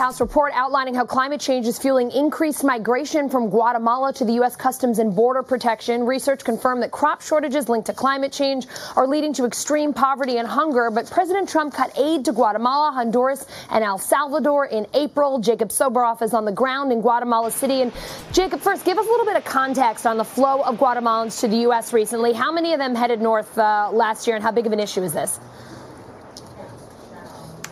House report outlining how climate change is fueling increased migration from Guatemala to the U.S. Customs and Border Protection. Research confirmed that crop shortages linked to climate change are leading to extreme poverty and hunger. But President Trump cut aid to Guatemala, Honduras, and El Salvador in April. Jacob Soboroff is on the ground in Guatemala City. And Jacob, first, give us a little bit of context on the flow of Guatemalans to the U.S. recently. How many of them headed north uh, last year, and how big of an issue is this?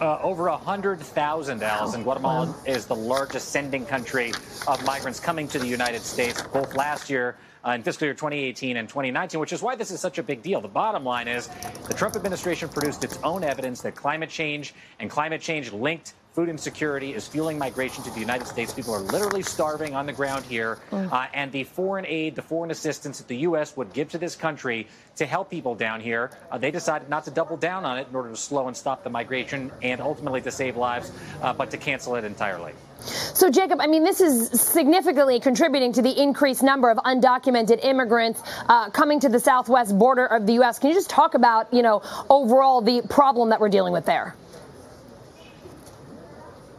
Uh, over 100,000, Allison. Guatemala wow. is the largest sending country of migrants coming to the United States, both last year uh, in fiscal year 2018 and 2019, which is why this is such a big deal. The bottom line is the Trump administration produced its own evidence that climate change and climate change linked food insecurity is fueling migration to the United States. People are literally starving on the ground here. Mm. Uh, and the foreign aid, the foreign assistance that the U.S. would give to this country to help people down here, uh, they decided not to double down on it in order to slow and stop the migration and ultimately to save lives, uh, but to cancel it entirely. So, Jacob, I mean, this is significantly contributing to the increased number of undocumented immigrants uh, coming to the southwest border of the U.S. Can you just talk about, you know, overall the problem that we're dealing with there?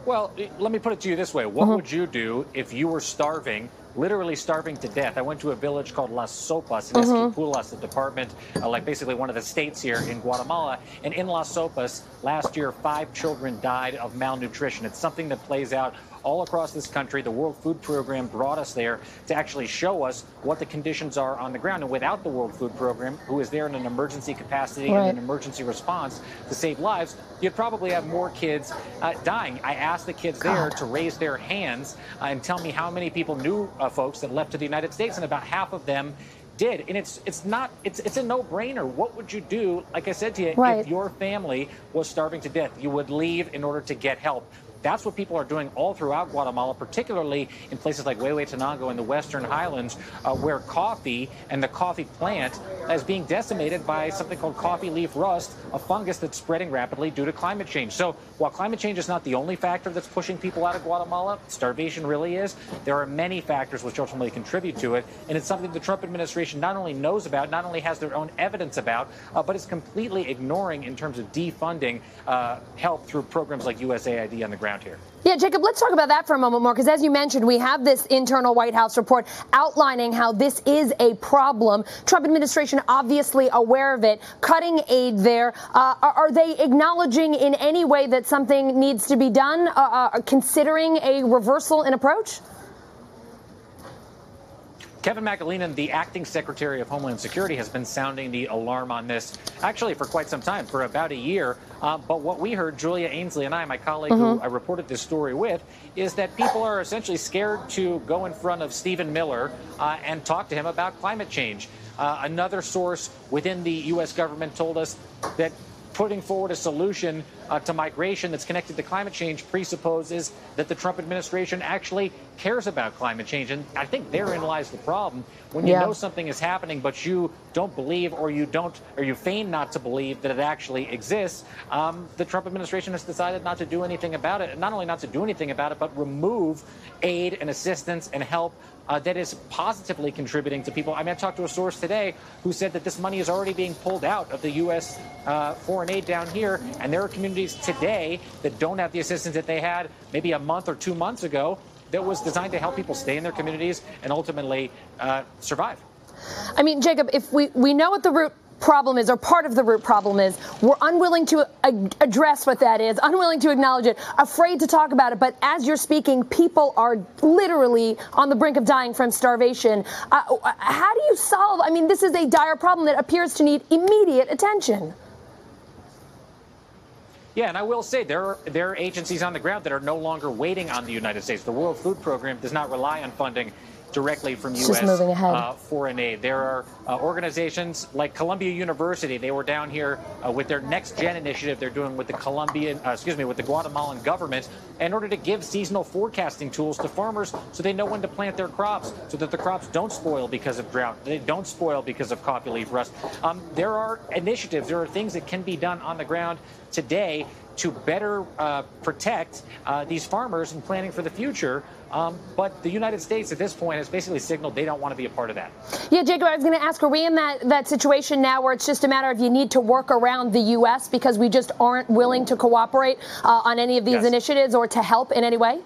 Well, let me put it to you this way. What mm-hmm. would you do if you were starving, literally starving to death? I went to a village called Las Sopas in mm-hmm. Esquipulas, the department, uh, like basically one of the states here in Guatemala. And in Las Sopas, last year, five children died of malnutrition. It's something that plays out all across this country. The World Food Program brought us there to actually show us what the conditions are on the ground. And without the World Food Program, who is there in an emergency capacity right. and an emergency response to save lives, you'd probably have more kids uh, dying. I asked the kids God. there to raise their hands uh, and tell me how many people knew uh, folks that left to the United States, and about half of them did. And it's it's not it's it's a no-brainer. What would you do? Like I said to you, right. if your family was starving to death, you would leave in order to get help. That's what people are doing all throughout Guatemala, particularly in places like Huehuetenango in the western highlands, uh, where coffee and the coffee plant is being decimated by something called coffee leaf rust, a fungus that's spreading rapidly due to climate change. So while climate change is not the only factor that's pushing people out of Guatemala, starvation really is, there are many factors which ultimately contribute to it. And it's something the Trump administration not only knows about, not only has their own evidence about, uh, but is completely ignoring in terms of defunding uh, help through programs like USAID on the ground here. Yeah, Jacob, let's talk about that for a moment more, because as you mentioned, we have this internal White House report outlining how this is a problem. Trump administration obviously aware of it, cutting aid there. Uh, are, are, they acknowledging in any way that something needs to be done, uh, uh, considering a reversal in approach? Kevin McAleenan, the acting Secretary of Homeland Security, has been sounding the alarm on this actually for quite some time, for about a year. Uh, but what we heard, Julia Ainsley and I, my colleague mm-hmm. who I reported this story with, is that people are essentially scared to go in front of Stephen Miller uh, and talk to him about climate change. Uh, another source within the U.S. government told us that putting forward a solution uh, to migration that's connected to climate change presupposes that the Trump administration actually cares about climate change. And I think therein lies the problem. When you yeah. know something is happening, but you don't believe or you don't or you feign not to believe that it actually exists, um, the Trump administration has decided not to do anything about it. And not only not to do anything about it, but remove aid and assistance and help uh, that is positively contributing to people. I mean, I talked to a source today who said that this money is already being pulled out of the U.S. Uh, foreign aid down here, and there are communities today that don't have the assistance that they had maybe a month or two months ago that was designed to help people stay in their communities and ultimately uh, survive. I mean, Jacob, if we, we know what the root problem is, or part of the root problem is, we're unwilling to address what that is, unwilling to acknowledge it, afraid to talk about it. But as you're speaking, people are literally on the brink of dying from starvation. Uh, how do you solve? I mean, this is a dire problem that appears to need immediate attention. Yeah, and I will say there are, there are agencies on the ground that are no longer waiting on the United States. The World Food Program does not rely on funding directly from U.S. Uh, foreign aid. There are uh, organizations like Columbia University. They were down here uh, with their Next Gen initiative. They're doing with the Colombian, uh, excuse me, with the Guatemalan government in order to give seasonal forecasting tools to farmers so they know when to plant their crops, so that the crops don't spoil because of drought. They don't spoil because of coffee leaf rust. Um, there are initiatives. There are things that can be done on the ground today to better uh, protect uh, these farmers and planning for the future. Um, but the United States at this point has basically signaled they don't want to be a part of that. Yeah, Jacob, I was going to ask, are we in that, that situation now where it's just a matter of you need to work around the U.S. because we just aren't willing to cooperate uh, on any of these yes. initiatives or to help in any way?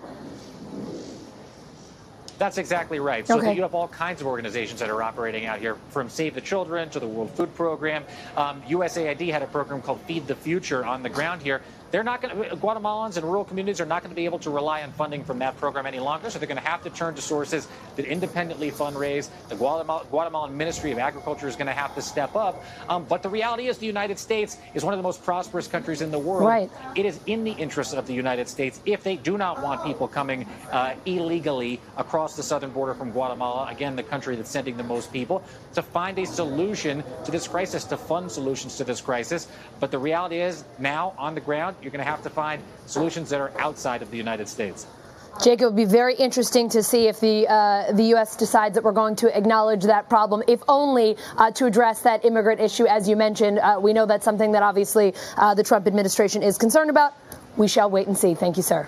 That's exactly right. So okay. you have all kinds of organizations that are operating out here, from Save the Children to the World Food Program. Um, USAID had a program called Feed the Future on the ground here they're not going to, Guatemalans and rural communities are not going to be able to rely on funding from that program any longer. So they're going to have to turn to sources that independently fundraise. The Guatemala, Guatemalan Ministry of Agriculture is going to have to step up. Um, but the reality is, the United States is one of the most prosperous countries in the world. Right. It is in the interest of the United States, if they do not want people coming uh, illegally across the southern border from Guatemala, again, the country that's sending the most people, to find a solution to this crisis, to fund solutions to this crisis. But the reality is, now on the ground, you're going to have to find solutions that are outside of the United States. Jake, it would be very interesting to see if the uh, the U.S. decides that we're going to acknowledge that problem, if only uh, to address that immigrant issue, as you mentioned. Uh, we know that's something that obviously uh, the Trump administration is concerned about. We shall wait and see. Thank you, sir.